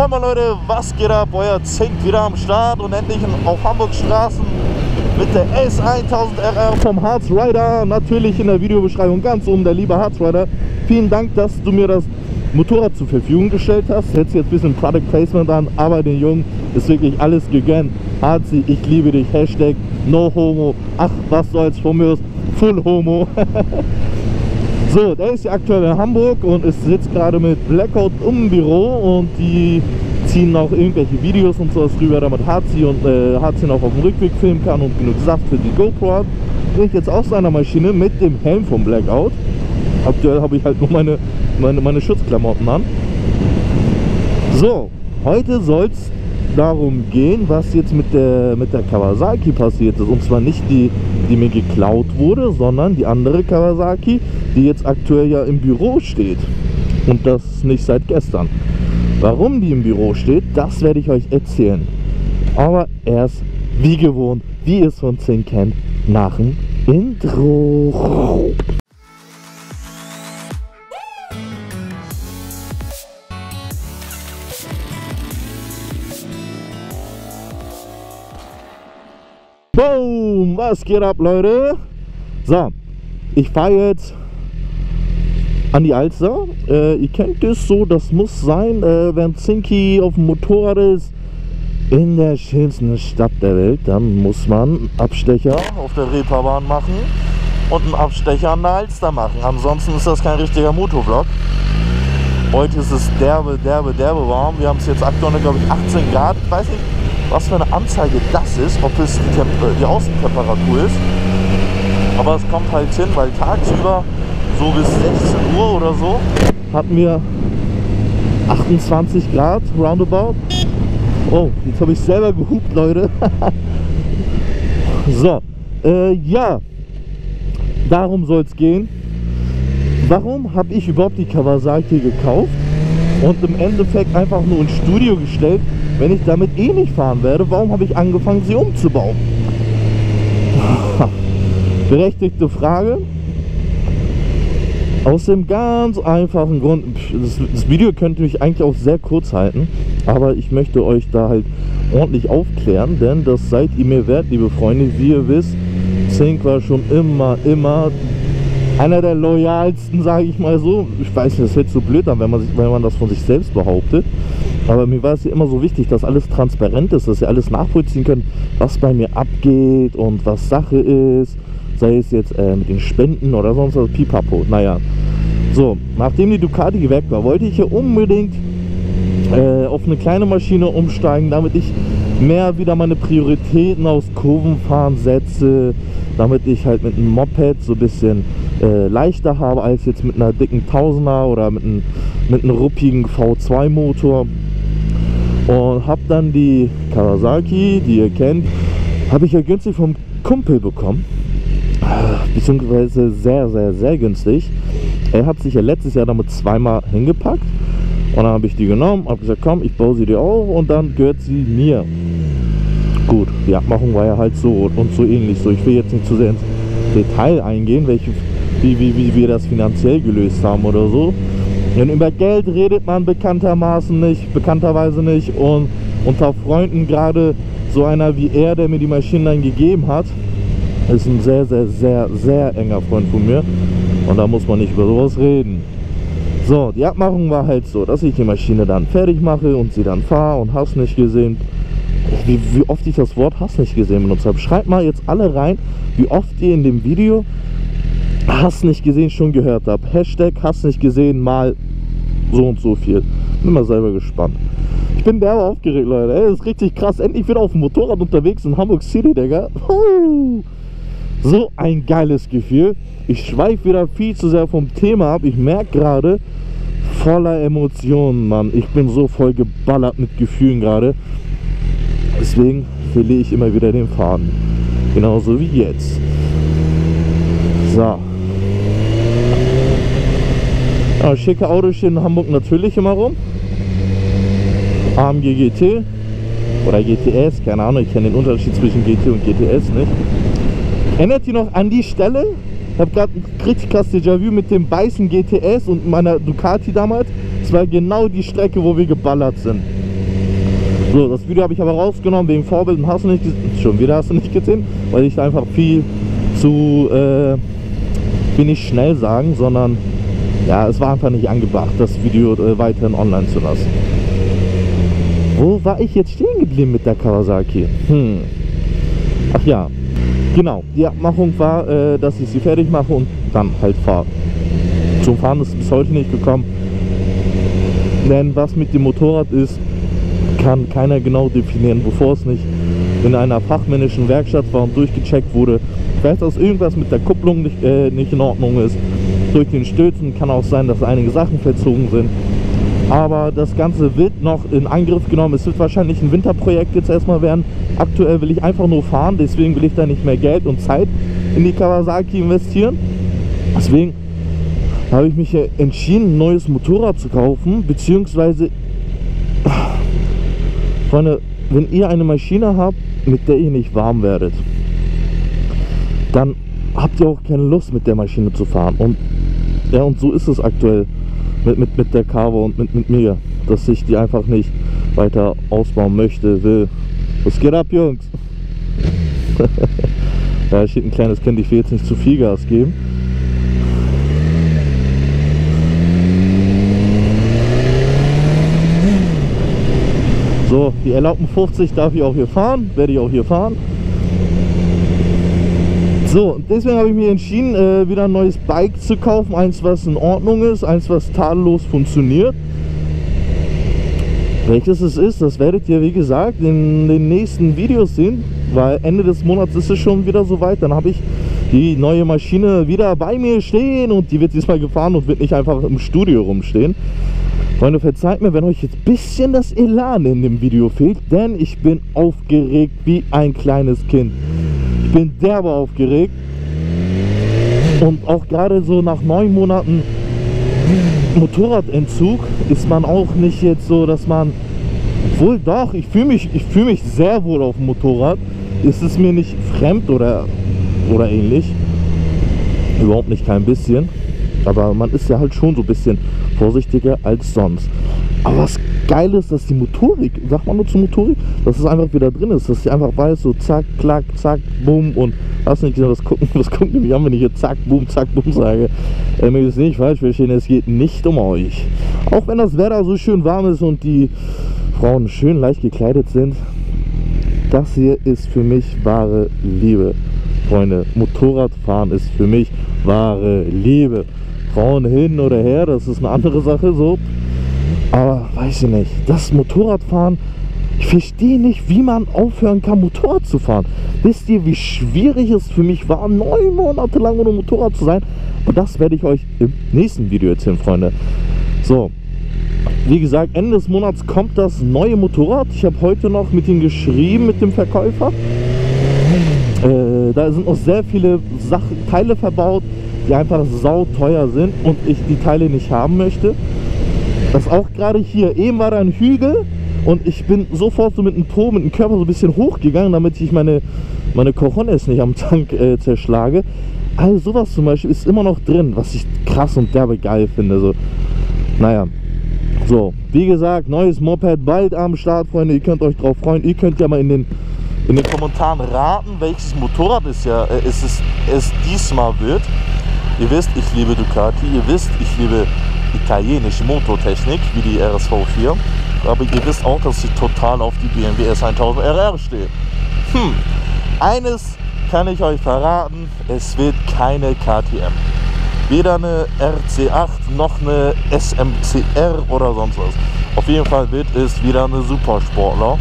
Moin moin Leute, was geht ab? Euer Zink wieder am Start und endlich auf Hamburg Straßen mit der S1000RR vom Harz Rider. Natürlich in der Videobeschreibung ganz oben der liebe Harz Rider. Vielen Dank, dass du mir das Motorrad zur Verfügung gestellt hast. Setzt jetzt ein bisschen Product Placement an, aber den Jungen ist wirklich alles gegönnt. Harzi, ich liebe dich. Hashtag No Homo. Ach, was soll's von mir aus? Full Homo. So, der ist aktuell in Hamburg und ist sitzt gerade mit Blackout im Büro und die ziehen auch irgendwelche Videos und sowas rüber, damit Hazi und äh, Hazi noch auf dem Rückweg filmen kann und genug Saft für die GoPro hat. Bin ich jetzt aus seiner Maschine mit dem Helm vom Blackout. Aktuell habe ich halt nur meine, meine, meine Schutzklamotten an. So, heute soll es darum gehen, was jetzt mit der, mit der Kawasaki passiert ist. Und zwar nicht die, die mir geklaut wurde, sondern die andere Kawasaki, die jetzt aktuell ja im Büro steht. Und das nicht seit gestern. Warum die im Büro steht, das werde ich euch erzählen. Aber erst, wie gewohnt, wie ihr es von Zink kennt, nach dem Intro. Boom, was geht ab, Leute? So, ich fahre jetzt an die Alster. Äh, ihr kennt es so, das muss sein, äh, wenn Zinky auf dem Motorrad ist in der schönsten Stadt der Welt, dann muss man Abstecher auf der Reeperbahn machen und einen Abstecher an der Alster machen. Ansonsten ist das kein richtiger Motovlog. Heute ist es derbe, derbe, derbe warm. Wir haben es jetzt aktuell, glaube ich, 18 Grad. Ich weiß nicht, was für eine Anzeige das ist, ob es die, Temp die Außentemperatur ist. Aber es kommt halt hin, weil tagsüber so bis 16 Uhr oder so hatten wir 28 Grad roundabout. Oh, jetzt habe ich selber gehupt, Leute. so, äh, ja, darum soll es gehen. Warum habe ich überhaupt die Kawasaki gekauft und im Endeffekt einfach nur ins Studio gestellt, wenn ich damit eh nicht fahren werde? Warum habe ich angefangen, sie umzubauen? Berechtigte Frage. Aus dem ganz einfachen Grund, das, das, Video könnte mich eigentlich auch sehr kurz halten, aber ich möchte euch da halt ordentlich aufklären, denn das seid ihr mir wert, liebe Freunde. Wie ihr wisst, Zink war schon immer, immer einer der loyalsten, sage ich mal so. Ich weiß nicht, das hört so blöd an, wenn man, sich, wenn man das von sich selbst behauptet. Aber mir war es ja immer so wichtig, dass alles transparent ist, dass ihr alles nachvollziehen könnt, was bei mir abgeht und was Sache ist sei es jetzt äh, mit den Spenden oder sonst was, pipapo, naja. So, nachdem die Ducati weg war, wollte ich hier unbedingt äh, auf eine kleine Maschine umsteigen, damit ich mehr wieder meine Prioritäten aus Kurvenfahren setze, damit ich halt mit einem Moped so ein bisschen äh, leichter habe als jetzt mit einer dicken Tausender oder mit einem, mit einem ruppigen V2 Motor und habe dann die Kawasaki, die ihr kennt, habe ich ja günstig vom Kumpel bekommen beziehungsweise sehr, sehr, sehr günstig. Er hat sich ja letztes Jahr damit zweimal hingepackt und dann habe ich die genommen, habe gesagt, komm, ich baue sie dir auf und dann gehört sie mir. Gut, die Abmachung war ja halt so und so ähnlich. So, ich will jetzt nicht zu sehr ins Detail eingehen, welche, wie, wie, wie wir das finanziell gelöst haben oder so. Denn über Geld redet man bekanntermaßen nicht, bekannterweise nicht und unter Freunden gerade so einer wie er, der mir die Maschinen dann gegeben hat, ist ein sehr, sehr, sehr, sehr enger Freund von mir. Und da muss man nicht über sowas reden. So, die Abmachung war halt so, dass ich die Maschine dann fertig mache und sie dann fahre und hast nicht gesehen. Wie, wie oft ich das Wort hast nicht gesehen benutzt habe. Schreibt mal jetzt alle rein, wie oft ihr in dem Video hast nicht gesehen schon gehört habt. Hashtag hast nicht gesehen mal so und so viel. Bin mal selber gespannt. Ich bin derbe aufgeregt, Leute. Ey, das ist richtig krass. Endlich wieder auf dem Motorrad unterwegs in Hamburg City, Digga. So ein geiles Gefühl. Ich schweife wieder viel zu sehr vom Thema ab. Ich merke gerade, voller Emotionen, Mann. Ich bin so voll geballert mit Gefühlen gerade. Deswegen verliere ich immer wieder den Faden. Genauso wie jetzt. So. Ja, schicke Autos hier in Hamburg natürlich immer rum. AMG GT oder GTS, keine Ahnung, ich kenne den Unterschied zwischen GT und GTS nicht. Erinnert ihr noch an die Stelle? Ich habe gerade ein richtig krass Déjà-vu mit dem weißen GTS und meiner Ducati damals. Es war genau die Strecke, wo wir geballert sind. So, das Video habe ich aber rausgenommen wegen Vorbild und hast du nicht schon wieder hast du nicht gesehen, weil ich einfach viel zu äh, will nicht schnell sagen, sondern ja, es war einfach nicht angebracht, das Video äh, weiterhin online zu lassen. Wo war ich jetzt stehen geblieben mit der Kawasaki? Hm. Ach ja, genau. Die Abmachung war, äh, dass ich sie fertig mache und dann halt fahre. Zum Fahren ist es bis heute nicht gekommen. Denn was mit dem Motorrad ist, kann keiner genau definieren, bevor es nicht in einer fachmännischen Werkstatt war und durchgecheckt wurde. Vielleicht, dass irgendwas mit der Kupplung nicht, äh, nicht in Ordnung ist. Durch den Stützen kann auch sein, dass einige Sachen verzogen sind. Aber das Ganze wird noch in Angriff genommen. Es wird wahrscheinlich ein Winterprojekt jetzt erstmal werden. Aktuell will ich einfach nur fahren, deswegen will ich da nicht mehr Geld und Zeit in die Kawasaki investieren. Deswegen habe ich mich entschieden, ein neues Motorrad zu kaufen, beziehungsweise, Freunde, wenn ihr eine Maschine habt, mit der ihr nicht warm werdet, dann habt ihr auch keine Lust mit der Maschine zu fahren. Und ja, und so ist es aktuell mit, mit, mit der Carvo und mit, mit mir, dass ich die einfach nicht weiter ausbauen möchte, will. Was geht ab, Jungs? ja, steht ein kleines Kind, ich will jetzt nicht zu viel Gas geben. So, die erlaubten 50 darf ich auch hier fahren, werde ich auch hier fahren. So, deswegen habe ich mich entschieden, äh, wieder ein neues Bike zu kaufen. Eins, was in Ordnung ist, eins, was tadellos funktioniert. Welches es ist, das werdet ihr, wie gesagt, in den nächsten Videos sehen, weil Ende des Monats ist es schon wieder soweit. Dann habe ich die neue Maschine wieder bei mir stehen und die wird diesmal gefahren und wird nicht einfach im Studio rumstehen. Freunde, verzeiht mir, wenn euch jetzt ein bisschen das Elan in dem Video fehlt, denn ich bin aufgeregt wie ein kleines Kind. Bin derbe aufgeregt. Und auch gerade so nach neun Monaten Motorradentzug ist man auch nicht jetzt so, dass man wohl doch, ich fühle mich, ich mich sehr wohl auf dem Motorrad. Ist es mir nicht fremd oder, oder ähnlich. Überhaupt nicht kein bisschen. Aber man ist ja halt schon so ein bisschen vorsichtiger als sonst. Aber was geil ist, dass die Motorik, sagt man nur zur Motorik, dass es einfach wieder drin ist, dass sie einfach weiß, so zack, klack, zack, bumm und hast nicht gesehen, was gucken, was gucken mich an, wenn ich jetzt zack, bumm, zack, bumm sage. Äh, mir ist nicht falsch verstehen, es geht nicht um euch. Auch wenn das Wetter so schön warm ist und die Frauen schön leicht gekleidet sind, das hier ist für mich wahre Liebe. Freunde, Motorradfahren ist für mich wahre Liebe. Frauen hin oder her, das ist eine andere Sache so. Aber weiß ich nicht, das Motorradfahren, ich verstehe nicht, wie man aufhören kann, Motorrad zu fahren. Wisst ihr, wie schwierig es für mich war, neun Monate lang ohne Motorrad zu sein? Und das werde ich euch im nächsten Video erzählen, Freunde. So, wie gesagt, Ende des Monats kommt das neue Motorrad. Ich habe heute noch mit ihm geschrieben, mit dem Verkäufer. Äh, da sind noch sehr viele Sach Teile verbaut die einfach sau teuer sind und ich die Teile nicht haben möchte. Das auch gerade hier, eben war da ein Hügel und ich bin sofort so mit dem Po, mit dem Körper so ein bisschen hochgegangen, damit ich meine, meine Cojones nicht am Tank äh, zerschlage. Also sowas zum Beispiel ist immer noch drin, was ich krass und derbe geil finde. So. Naja, so, wie gesagt, neues Moped bald am Start, Freunde. Ihr könnt euch drauf freuen. Ihr könnt ja mal in den, in den Kommentaren raten, welches Motorrad es ja äh, es, ist, es diesmal wird. Ihr wisst, ich liebe Ducati, ihr wisst, ich liebe italienische Motortechnik, wie die RSV4. Aber ihr wisst auch, dass ich total auf die BMW S1000 RR stehe. Hm, eines kann ich euch verraten, es wird keine KTM. Weder eine RC8 noch eine SMCR oder sonst was. Auf jeden Fall wird es wieder eine Supersportler.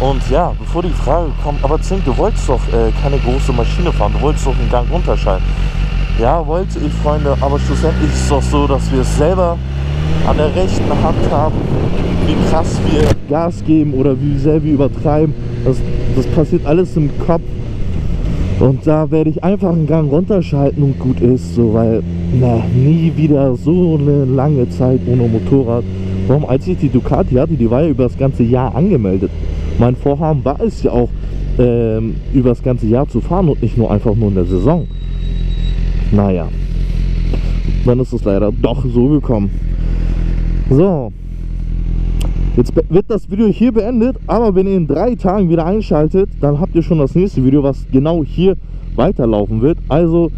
Und ja, bevor die Frage kommt, aber Zink, du wolltest doch äh, keine große Maschine fahren, du wolltest doch einen Gang runterschalten. Ja, wollte ich, Freunde, aber schlussendlich ist es doch so, dass wir es selber an der rechten Hand haben, wie krass wir Gas geben oder wie sehr wir übertreiben. Das, das passiert alles im Kopf. Und da werde ich einfach einen Gang runterschalten und gut ist, so weil na, nie wieder so eine lange Zeit ohne Motorrad. Warum, als ich die Ducati hatte, die war ja über das ganze Jahr angemeldet. Mein Vorhaben war es ja auch, ähm, über das ganze Jahr zu fahren und nicht nur einfach nur in der Saison. Naja, dann ist es leider doch so gekommen. So, Jetzt wird das Video hier beendet, aber wenn ihr in drei Tagen wieder einschaltet, dann habt ihr schon das nächste Video, was genau hier weiterlaufen wird. Also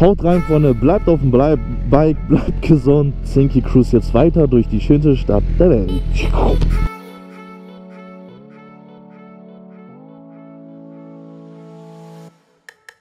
haut rein, Freunde, bleibt auf dem Bike, bleibt gesund. Zinky Cruise jetzt weiter durch die schönste Stadt der Welt.